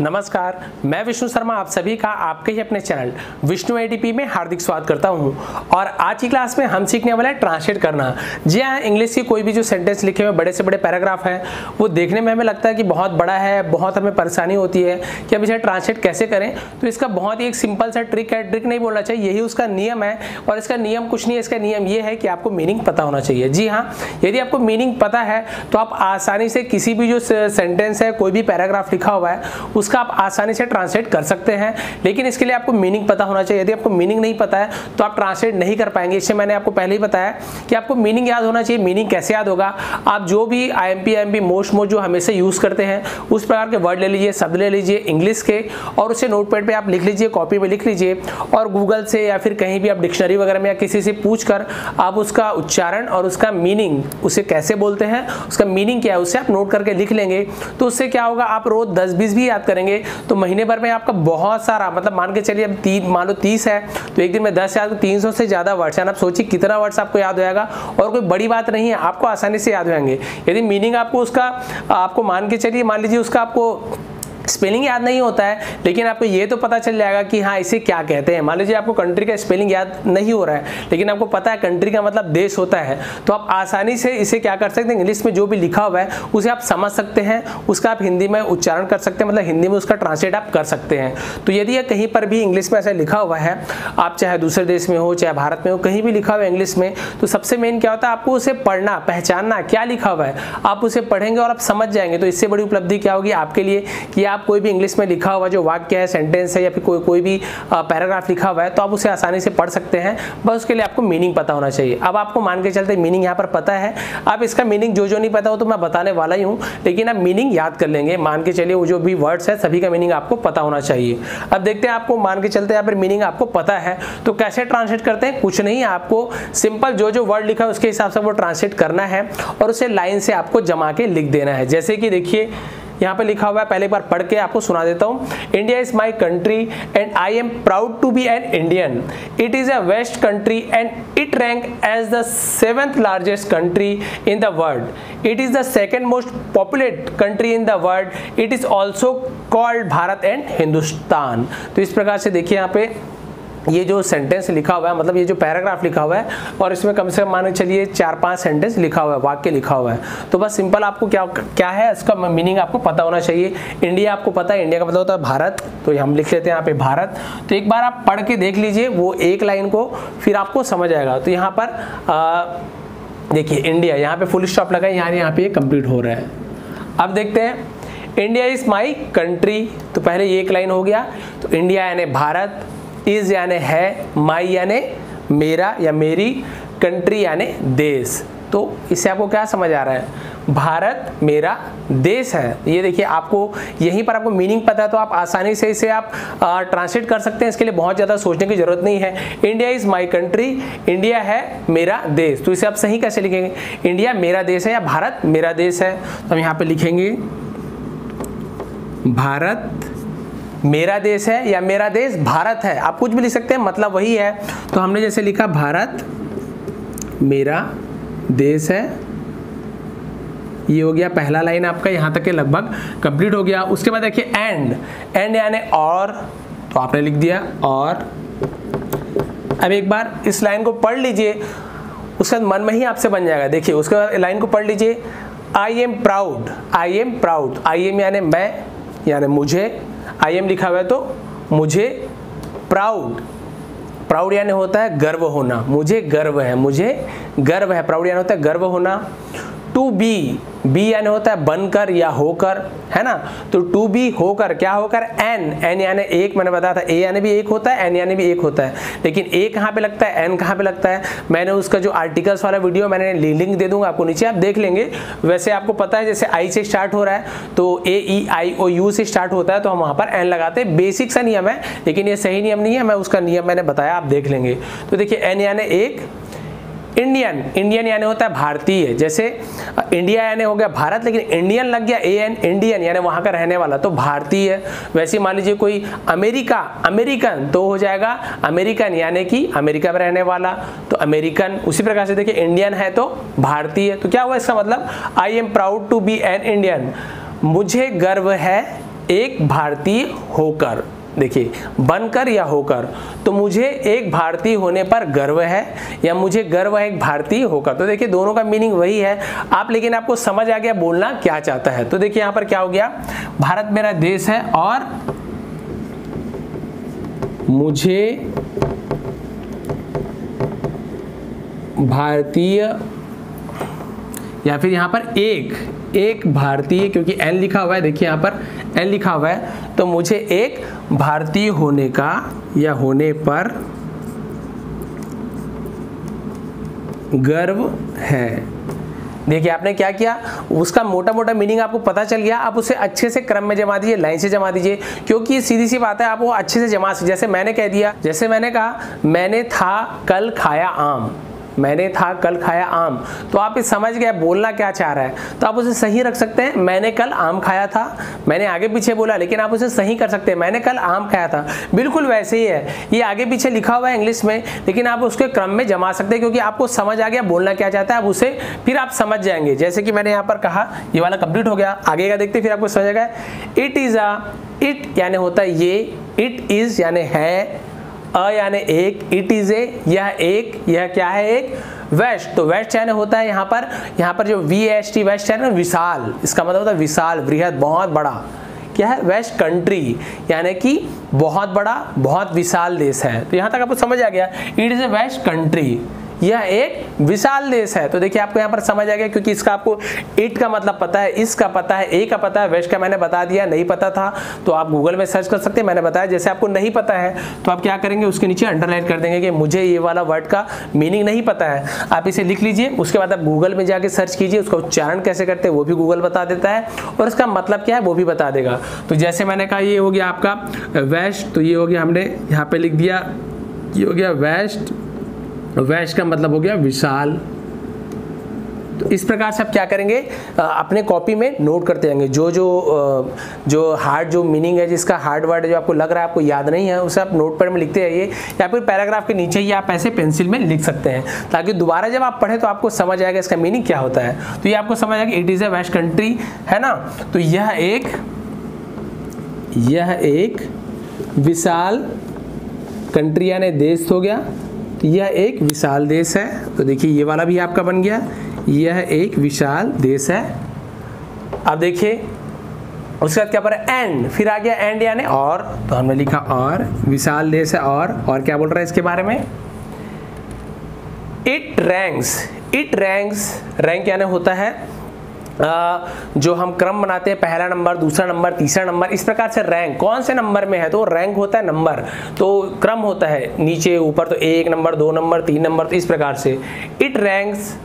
नमस्कार, मैं विष्णु शर्मा आप सभी का आपके ही अपने चैनल विष्णु एडीपी में हार्दिक स्वागत करता हूँ। और आज की क्लास में हम सीखने वाले हैं ट्रांसलेट करना। जी हाँ इंग्लिश की कोई भी जो सेंटेंस लिखे हुए बड़े से बड़े पैराग्राफ है, वो देखने में हमें लगता है कि बहुत बड़ा है, बहुत हमें परेशानी होती है कि अब इसे ट्रांसलेट कैसे करें। तो इसका बहुत ही एक सिंपल सा ट्रिक है। ट्रिक नहीं बोलना चाहिए, यही उसका नियम है। और इसका नियम कुछ नहीं है, इसका नियम ये है कि आपको मीनिंग पता होना चाहिए। जी हाँ यदि आपको मीनिंग पता है तो आप आसानी से किसी भी जो सेंटेंस है, कोई भी पैराग्राफ लिखा हुआ है उसका आप आसानी से ट्रांसलेट कर सकते हैं। लेकिन इसके लिए आपको मीनिंग पता होना चाहिए। यदि आपको मीनिंग नहीं पता है तो आप ट्रांसलेट नहीं कर पाएँगे। इससे मैंने आपको पहले ही बताया कि आपको मीनिंग याद होना चाहिए। मीनिंग कैसे याद होगा? आप जो भी I M P most most जो हमेशा यूज़ करते हैं, उस प्रकार के वर्ड ले लीजिए, शब्द ले लीजिए इंग्लिश के, और उसे नोट पैड आप लिख लीजिए कॉपी में लिख लीजिए, और गूगल से या फिर कहीं भी आप डिक्शनरी वगैरह में या किसी से पूछ आप उसका उच्चारण और उसका मीनिंग उसे कैसे बोलते हैं, उसका मीनिंग क्या है, उसे आप नोट करके लिख लेंगे। तो उससे क्या होगा? आप रोज दस, बीस भी याद करेंगे। तो महीने भर में आपका बहुत सारा मतलब मान के चलिए अब तीन, मान लो तीस है तो एक दिन में दस याद तीन सौ से ज़्यादा वर्ड्स है। आप सोचिए कितना वर्ड्स आपको याद होगा और कोई बड़ी बात नहीं है, आपको आसानी से याद हो यदि मीनिंग आपको उसका, आपको मान के चलिए, मान लीजिए उसका आपको स्पेलिंग याद नहीं होता है, लेकिन आपको ये तो पता चल जाएगा कि हाँ इसे क्या कहते हैं। मान लीजिए आपको कंट्री का स्पेलिंग याद नहीं हो रहा है, लेकिन आपको पता है कंट्री का मतलब देश होता है तो आप आसानी से इसे क्या कर सकते हैं? इंग्लिश में जो भी लिखा हुआ है, उसे आप समझ सकते हैं, उसका आप हिंदी में उच्चारण कर सकते हैं मतलब हिंदी में उसका ट्रांसलेट आप कर सकते हैं। तो यदि यह कहीं पर भी इंग्लिश में ऐसा लिखा हुआ है, आप चाहे दूसरे देश में हो, चाहे भारत में हो, कहीं भी लिखा हुआ है इंग्लिश में तो सबसे मेन क्या होता है, आपको उसे पढ़ना, पहचानना, क्या लिखा हुआ है, आप उसे पढ़ेंगे और आप समझ जाएँगे। तो इससे बड़ी उपलब्धि क्या होगी आपके लिए कि आप कोई भी इंग्लिश में लिखा हुआ जो वाक्य है सेंटेंस है या फिर कोई कोई भी पैराग्राफ लिखा हुआ है तो आप उसे आसानी से पढ़ सकते हैं। बस उसके लिए आपको मीनिंग पता होना चाहिए। अब आपको मान के चलते मीनिंग यहाँ पर पता है। अब इसका मीनिंग जो जो नहीं पता हो तो मैं बताने वाला ही हूँ, लेकिन आप मीनिंग याद कर लेंगे। मान के चलिए वो जो भी वर्ड्स है, सभी का मीनिंग आपको पता होना चाहिए। अब देखते हैं आपको मान के चलते यहाँ पर मीनिंग आपको पता है तो कैसे ट्रांसलेट करते हैं? कुछ नहीं, आपको सिंपल जो जो वर्ड लिखा है, उसके हिसाब से वो ट्रांसलेट करना है और उसे लाइन से आपको जमा के लिख देना है। जैसे कि देखिए यहाँ पे लिखा हुआ है, पहले एक बार पढ़ के आपको सुना देता हूँ। India is my country and I am proud to be an Indian it is a vast country and it rank as the seventh largest country in the world it is the second most populate country in the world it is also called Bharat and Hindustan तो इस प्रकार से देखिए यहाँ पे ये जो sentence लिखा हुआ है मतलब ये जो पैराग्राफ लिखा हुआ है, और इसमें कम से कम मान चलिए चार पाँच सेंटेंस लिखा हुआ है, वाक्य लिखा हुआ है। तो बस सिंपल आपको क्या क्या है, इसका मीनिंग आपको पता होना चाहिए। इंडिया आपको पता है इंडिया का मतलब होता है भारत। तो हम लिख लेते हैं यहाँ पे भारत। तो एक बार आप पढ़ के देख लीजिए वो एक लाइन को, फिर आपको समझ आएगा। तो यहाँ पर देखिए इंडिया यहाँ पे फुल स्टॉप लगा है यहाँ यहाँ पे कंप्लीट हो रहा है। अब देखते हैं इंडिया इज़ माई कंट्री तो पहले ये एक लाइन हो गया। तो इंडिया यानी भारत। इज़ यानी है, माई यानी, मेरा या मेरी कंट्री यानी देश। तो इससे आपको क्या समझ आ रहा है? भारत मेरा देश है। ये देखिए, आपको यहीं पर आपको मीनिंग पता है तो आप आसानी से इसे आप ट्रांसलेट कर सकते हैं। इसके लिए बहुत ज़्यादा सोचने की ज़रूरत नहीं है। India is my country India है मेरा देश। तो इसे आप सही कैसे लिखेंगे? इंडिया मेरा देश है या भारत मेरा देश है? तो हम यहाँ पर लिखेंगे, भारत मेरा देश है या मेरा देश भारत है? आप कुछ भी लिख सकते हैं मतलब वही है। तो हमने जैसे लिखा, भारत मेरा देश है। ये हो गया पहला लाइन आपका, यहाँ तक के लगभग कंप्लीट हो गया। उसके बाद देखिए एंड एंड यानी और तो आपने लिख दिया, और। अब एक बार इस लाइन को पढ़ लीजिए। उसके बाद मन में ही आपसे बन जाएगा। देखिए, उसके बाद लाइन को पढ़ लीजिए। I am proud I am proud I am यानी मैं, यानी मुझे आई एम लिखा हुआ है तो मुझे प्राउड प्राउड यानी होता है गर्व होना, मुझे गर्व है, मुझे गर्व है प्राउड यानी होता है गर्व होना। टू बी बी यानी होता है बनकर या होकर, है ना? तो टू बी होकर, क्या होकर? एन एन यानी एक, मैंने बताया था, ए यानी भी एक होता है, एन यानी भी एक होता है। लेकिन ए कहाँ पे लगता है? एन कहाँ पे लगता है? मैंने उसका जो आर्टिकल्स वाला वीडियो, मैंने लिंक दे दूँगा आपको नीचे, आप देख लेंगे। वैसे आपको पता है, जैसे आई से स्टार्ट हो रहा है तो ए, ई, आई ओ यू से स्टार्ट होता है तो हम वहाँ पर एन लगाते हैं। बेसिक सा नियम है, लेकिन ये सही नियम नहीं है, मैं उसका नियम मैंने बताया, आप देख लेंगे। तो देखिए, एन यानी एक इंडियन इंडियन यानी होता है भारतीय। जैसे इंडिया यानी हो गया भारत, लेकिन इंडियन लग गया ए एन इंडियन यानी वहाँ का रहने वाला। तो भारतीय, वैसे मान लीजिए कोई अमेरिका, अमेरिकन तो हो जाएगा अमेरिकन, यानी कि अमेरिका में रहने वाला। तो अमेरिकन, उसी प्रकार से देखिए इंडियन है तो भारतीय। तो क्या हुआ इसका मतलब? I am proud to be an Indian मुझे गर्व है एक भारतीय होकर। देखिए, बनकर या होकर तो मुझे एक भारतीय होने पर गर्व है, या मुझे गर्व है एक भारतीय होकर। तो देखिए, दोनों का मीनिंग वही है। आप लेकिन आपको समझ आ गया बोलना क्या चाहता है। तो देखिए, यहाँ पर क्या हो गया? भारत मेरा देश है और मुझे भारतीय या फिर यहाँ पर एक एक भारतीय, क्योंकि एन लिखा हुआ है, देखिए यहाँ पर एन लिखा हुआ है तो मुझे एक भारतीय होने का या होने पर गर्व है। देखिए, आपने क्या किया? उसका मोटा मोटा मीनिंग आपको पता चल गया। आप उसे अच्छे से क्रम में जमा दीजिए, लाइन से जमा दीजिए, क्योंकि सीधी सी बात है, आप वो अच्छे से जमा जैसे मैंने कह दिया, जैसे मैंने कहा, मैंने था, कल खाया आम। मैंने था, कल खाया आम। तो आप इस समझ गए बोलना क्या चाह रहा है? तो आप उसे सही रख सकते हैं। मैंने कल आम खाया था। मैंने आगे पीछे बोला, लेकिन आप उसे सही कर सकते हैं। मैंने कल आम खाया था। बिल्कुल वैसे ही है। ये आगे पीछे लिखा हुआ है इंग्लिश में, लेकिन आप उसके क्रम में जमा सकते हैं, क्योंकि आपको समझ आ गया, बोलना क्या चाहता है, आप उसे फिर आप समझ जाएँगे। जैसे कि मैंने यहाँ पर कहा, ये वाला कंप्लीट हो गया। आगे का देखते फिर आपको समझ आएगा इट इज़ अ इट यानी होता है ये। इट इज़ यानी है अ यानी एक इट इज़ ए यह एक, यह क्या है एक? वेस्ट तो वेस्ट यानी होता है यहाँ पर। यहाँ पर जो वी एस टी वेस्ट है ना विशाल। इसका मतलब होता है विशाल, वृहद, बहुत बड़ा। क्या है? वेस्ट कंट्री यानी कि बहुत बड़ा, बहुत विशाल देश है। तो यहाँ तक आपको समझ आ गया। It is a vast country यह एक विशाल देश है। तो देखिए, आपको यहाँ पर समझ आ गया क्योंकि इसका आपको इट का मतलब पता है इसका पता है, ए का पता है, वेस्ट का मैंने बता दिया, नहीं पता था। तो आप गूगल में सर्च कर सकते हैं, मैंने बताया, जैसे आपको नहीं पता है तो आप क्या करेंगे, उसके नीचे अंडरलाइन कर देंगे कि मुझे ये वाला वर्ड का मीनिंग नहीं पता है। आप इसे लिख लीजिए, उसके बाद आप गूगल में जाके सर्च कीजिए, उसका उच्चारण कैसे करते हैं, वो भी गूगल बता देता है, और इसका मतलब क्या है, वो भी बता देगा। तो जैसे मैंने कहा, ये हो गया आपका वेस्ट तो ये हो गया हमने यहाँ पे लिख दिया, ये हो गया वेस्ट वैश का मतलब हो गया विशाल। तो इस प्रकार से आप क्या करेंगे? अपने कॉपी में नोट करते जाएँगे जो जो जो हार्ड जो मीनिंग है, जिसका हार्ड वर्ड जो आपको लग रहा है, आपको याद नहीं है, उसे आप नोट पैड में लिखते जाइए। या फिर पैराग्राफ के नीचे ही आप ऐसे पेंसिल में लिख सकते हैं, ताकि दोबारा जब आप पढ़े तो आपको समझ आएगा इसका मीनिंग क्या होता है। तो ये आपको समझ आएगा it is a vast country है ना? तो यह एक यह एक विशाल कंट्री यानी देश हो गया। यह एक विशाल देश है। तो देखिए, ये वाला भी आपका बन गया। यह एक विशाल देश है। अब देखिए उसके बाद क्या पर एंड। फिर आ गया एंड यानी और। तो हमने लिखा और। विशाल देश है और। और क्या बोल रहा है इसके बारे में? It ranks it ranks rank यानी होता है जो हम क्रम बनाते हैं, पहला नंबर, दूसरा नंबर, तीसरा नंबर, इस प्रकार से रैंक कौन से नंबर में है? तो रैंक होता है नंबर। तो क्रम होता है नीचे, ऊपर तो एक नंबर, दो नंबर, तीन नंबर तो इस प्रकार से। It ranks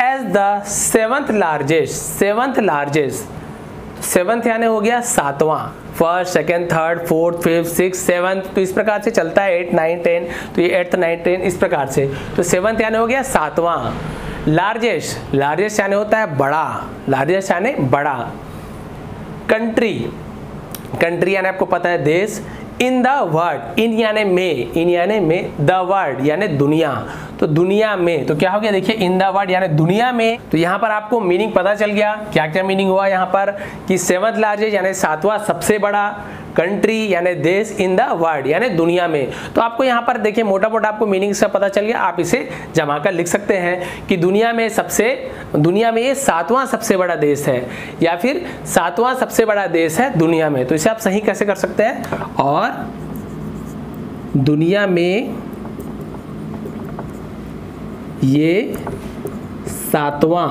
as the seventh largest seventh largest seventh यानी हो गया सातवां। First second third fourth fifth six seventh तो इस प्रकार से चलता है एट नाइन टेन तो ये एट्थ नाइन टेन इस प्रकार से। तो सेवंथ यानी हो गया सातवां। लार्जेस्ट लार्जेस्ट यानी होता है बड़ा। लार्जेस्ट यानी बड़ा। कंट्री कंट्री यानी आपको पता है देश। इन द वर्ल्ड इन यानी में इन यानी में द वर्ल्ड यानी दुनिया। तो दुनिया में तो क्या हो गया देखिए इन द वर्ल्ड यानी दुनिया में तो यहाँ पर आपको मीनिंग पता चल गया, क्या क्या मीनिंग हुआ यहाँ पर, कि सेवंथ लार्जेस्ट यानी सातवां सबसे बड़ा कंट्री यानी देश इन द वर्ल्ड यानी दुनिया में। तो आपको यहाँ पर देखिए मोटा मोटा आपको मीनिंग से पता चल गया, आप इसे जमा कर लिख सकते हैं कि दुनिया में सबसे, दुनिया में ये सातवां सबसे बड़ा देश है, या फिर सातवां सबसे बड़ा देश है दुनिया में। तो इसे आप सही कैसे कर सकते हैं? और दुनिया में ये सातवां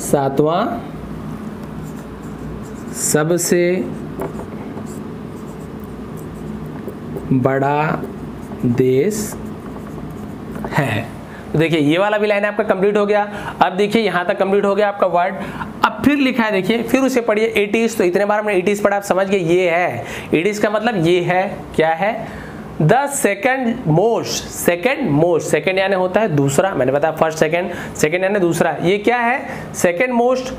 सातवां सबसे बड़ा देश है। तो देखिए, ये वाला भी लाइन आपका कंप्लीट हो गया। अब देखिए, यहाँ तक कंप्लीट हो गया आपका वर्ड अब फिर लिखा है, देखिए, फिर उसे पढ़िए एटीज तो इतने बार हमने एटीज पढ़ा, आप समझ गए, ये है। एटीज का मतलब ये है, क्या है? The second most second most, second यानी होता है दूसरा, मैंने बताया फ़र्स्ट सेकेंड सेकेंड यानी दूसरा। ये क्या है? Second most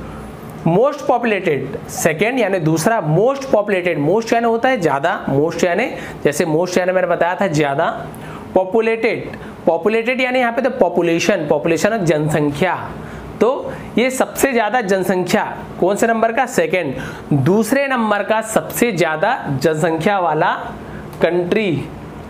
most populated second यानी दूसरा मोस्ट पॉपुलेटेड मोस्ट यानी होता है ज़्यादा मोस्ट यानी, जैसे मोस्ट यानी मैंने बताया था ज़्यादा पॉपुलेटेड पॉपुलेटेड यानी यहाँ पे तो पॉपुलेशन पॉपुलेशन जनसंख्या। तो ये सबसे ज़्यादा जनसंख्या, कौन से नंबर का? सेकेंड दूसरे नंबर का सबसे ज़्यादा जनसंख्या वाला कंट्री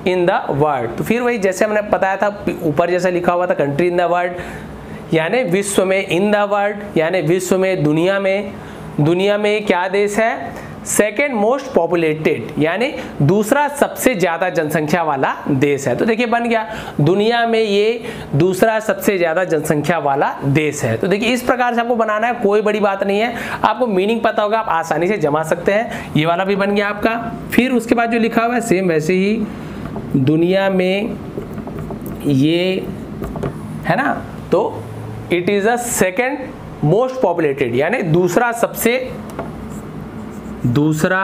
इन द वर्ल्ड तो फिर वही जैसे हमने बताया था, ऊपर जैसे लिखा हुआ था कंट्री इन द वर्ल्ड यानी विश्व में इन द वर्ल्ड यानी विश्व में, दुनिया में दुनिया में क्या देश है? सेकेंड मोस्ट पॉपुलेटेड यानी दूसरा सबसे ज़्यादा जनसंख्या वाला देश है। तो देखिए बन गया, दुनिया में ये दूसरा सबसे ज़्यादा जनसंख्या वाला देश है। तो देखिए इस प्रकार से आपको बनाना है, कोई बड़ी बात नहीं है। आपको मीनिंग पता होगा, आप आसानी से जमा सकते हैं। ये वाला भी बन गया आपका। फिर उसके बाद जो लिखा हुआ है सेम वैसे ही दुनिया में ये, है ना? तो it is a second most populated यानी दूसरा सबसे, दूसरा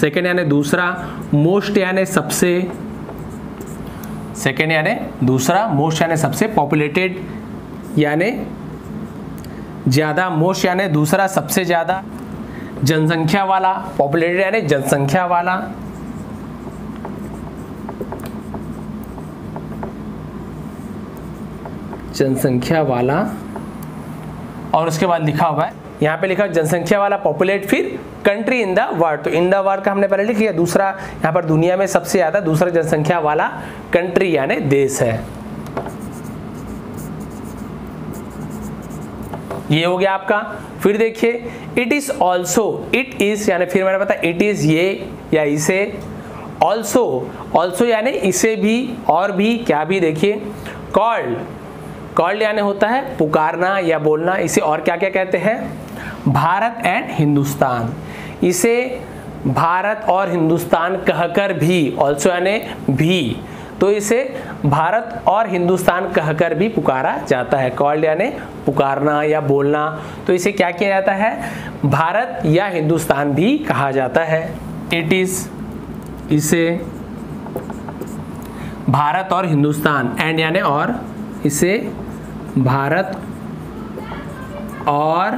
सेकेंड यानी दूसरा मोस्ट यानी सबसे सेकेंड यानी दूसरा मोस्ट यानी सबसे पॉपुलेटेड यानी ज़्यादा मोस्ट यानी दूसरा सबसे ज़्यादा जनसंख्या वाला पॉपुलेटेड यानी जनसंख्या वाला। जनसंख्या वाला। और उसके बाद लिखा हुआ है, यहाँ पे लिखा जनसंख्या वाला पॉपुलेट फिर कंट्री इन द वर्ल्ड तो इन द वर्ल्ड का हमने पहले लिख लिया, दूसरा यहाँ पर दुनिया में सबसे ज़्यादा दूसरा जनसंख्या वाला कंट्री यानी देश है। ये हो गया आपका। फिर देखिए it is also it is यानी फिर मैंने बताया इट इज़ ये या इसे। ऑल्सो ऑल्सो यानी इसे भी, और भी, क्या भी देखिए कॉल्ड कॉल्ड यानी होता है, पुकारना या बोलना, इसे और क्या क्या कहते हैं? भारत एंड हिंदुस्तान। इसे भारत और हिंदुस्तान कहकर भी ऑल्सो यानी भी तो इसे भारत और हिंदुस्तान कहकर भी पुकारा जाता है। कॉल्ड यानी पुकारना या बोलना तो इसे क्या किया जाता है? भारत या हिंदुस्तान भी कहा जाता है। इट इज़ इसे भारत और हिंदुस्तान एंड यानी और इसे भारत और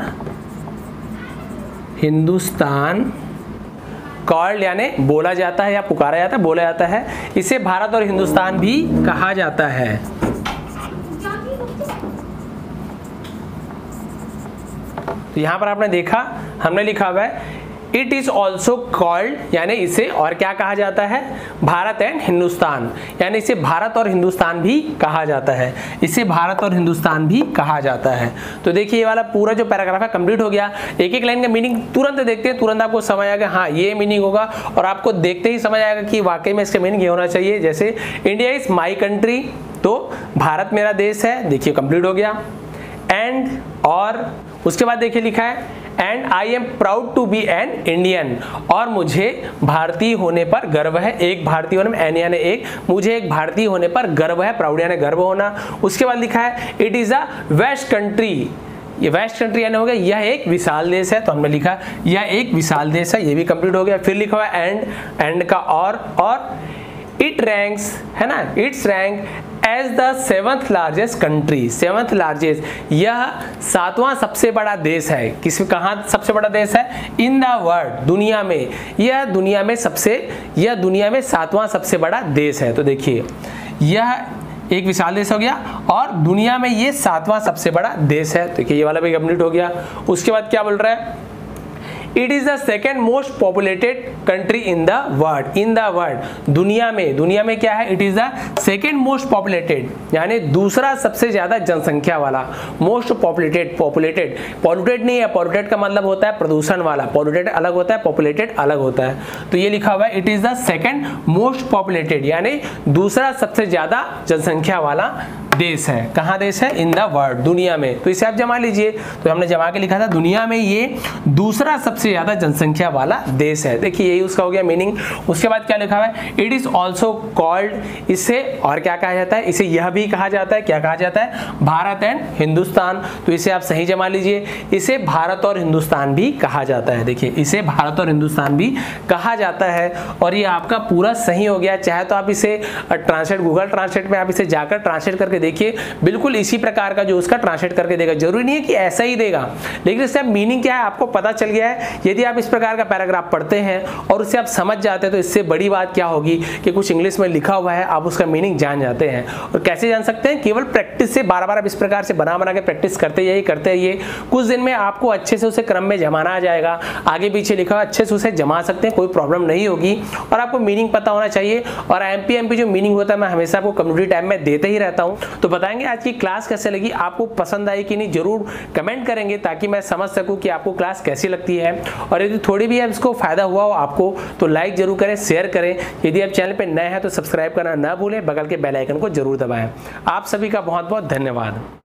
हिंदुस्तान कॉल्ड यानी बोला जाता है या पुकारा जाता है, बोला जाता है। इसे भारत और हिंदुस्तान भी कहा जाता है। तो यहाँ पर आपने देखा, हमने लिखा हुआ है इट इज़ ऑल्सो कॉल्ड यानी इसे और क्या कहा जाता है? भारत एंड हिंदुस्तान। यानी इसे भारत और हिंदुस्तान भी कहा जाता है। इसे भारत और हिंदुस्तान भी कहा जाता है। तो देखिए, ये वाला पूरा जो पैराग्राफ है, कंप्लीट हो गया। एक एक लाइन का मीनिंग तुरंत देखते हैं। तुरंत आपको समझ आएगा हाँ ये मीनिंग होगा। और आपको देखते ही समझ आएगा कि वाकई में इसका मीनिंग ये होना चाहिए। जैसे इंडिया इज़ माई कंट्री तो भारत मेरा देश है। देखिए, कंप्लीट हो गया। एंड और उसके बाद देखिए लिखा है and I am proud to be an Indian और मुझे भारतीय होने पर गर्व है। एक भारतीय होने में एन यानी एक, मुझे एक भारतीय होने पर गर्व है। प्राउड यानी गर्व होना। उसके बाद लिखा है it is a vast country ये वेस्ट कंट्री यानी हो गया, यह एक विशाल देश है। तो हमने लिखा, यह एक विशाल देश है। ये भी कंप्लीट हो गया। फिर लिखा हुआ एंड एंड का और और इट रैंक्स है ना? It's rank as the seventh largest country seventh largest यह सातवां सबसे बड़ा देश है। किस, कहाँ सबसे बड़ा देश है? इन द वर्ल्ड दुनिया में। यह दुनिया में सबसे, यह दुनिया में सातवां सबसे बड़ा देश है। तो देखिए, यह एक विशाल देश हो गया और दुनिया में ये सातवां सबसे बड़ा देश है। देखिए, ये वाला भी कंप्लीट हो गया। उसके बाद क्या बोल रहा है? It is the second most populated country in the world in the world दुनिया में. दुनिया में क्या है? It is the second most populated यानी दूसरा सबसे ज़्यादा जनसंख्या वाला. मोस्ट पॉपुलेटेड पॉपुलेटेड पॉल्यूटेड नहीं है. पॉल्यूटेड का मतलब होता है प्रदूषण वाला. पॉल्यूटेड अलग होता है पॉपुलेटेड अलग होता है. तो ये लिखा हुआ है it is the second most populated यानी दूसरा सबसे ज़्यादा जनसंख्या वाला देश है। कहा देश है? इन द वर्ल्ड दुनिया में। तो इसे आप जमा लीजिए। तो हमने जमा के लिखा था, दुनिया में ये दूसरा सबसे ज़्यादा जनसंख्या वाला देश है। देखिए, यही उसका हो गया मीनिंग उसके बाद क्या लिखा हुआ है? इट इज़ ऑल्सो कॉल्ड इसे और क्या कहा जाता है? इसे यह भी कहा जाता है। क्या कहा जाता है? भारत एंड हिंदुस्तान। तो इसे आप सही जमा लीजिए। इसे भारत और हिंदुस्तान भी कहा जाता है। देखिए, इसे भारत और हिंदुस्तान भी कहा जाता है। और ये आपका पूरा सही हो गया। चाहे तो आप इसे ट्रांसलेट गूगल ट्रांसलेट में आप इसे जाकर ट्रांसलेट करके देखिए बिल्कुल इसी प्रकार का जो उसका ट्रांसलेट करके देगा। ज़रूरी नहीं है कि ऐसा ही देगा, लेकिन इससे मीनिंग क्या है, आपको पता चल गया है। यदि आप इस प्रकार का पैराग्राफ पढ़ते हैं और उससे आप समझ जाते हैं तो इससे बड़ी बात क्या होगी कि कुछ इंग्लिश में लिखा हुआ है, आप उसका मीनिंग जान जाते हैं। और कैसे जान सकते हैं? केवल प्रैक्टिस से बार बार आप इस प्रकार से बना बना के प्रैक्टिस करते जाइए, करते रहिए कुछ दिन में आपको अच्छे से उसे क्रम में जमाना आ जाएगा। आगे पीछे लिखा हुआ, अच्छे से उसे जमा सकते हैं, कोई प्रॉब्लम नहीं होगी। और आपको मीनिंग पता होना चाहिए। और एम पी जो मीनिंग होता है, मैं हमेशा आपको कम्युनिटी टाइम में देते ही रहता हूँ। तो बताएँगे आज की क्लास कैसे लगी, आपको पसंद आई कि नहीं, ज़रूर कमेंट करेंगे ताकि मैं समझ सकूँ कि आपको क्लास कैसी लगती है। और यदि थोड़ी भी इसको फ़ायदा हुआ हो आपको तो लाइक ज़रूर करें शेयर करें। यदि आप चैनल पर नए हैं तो सब्सक्राइब करना ना भूलें, बगल के बेलाइकन को ज़रूर दबाएँ। आप सभी का बहुत बहुत धन्यवाद।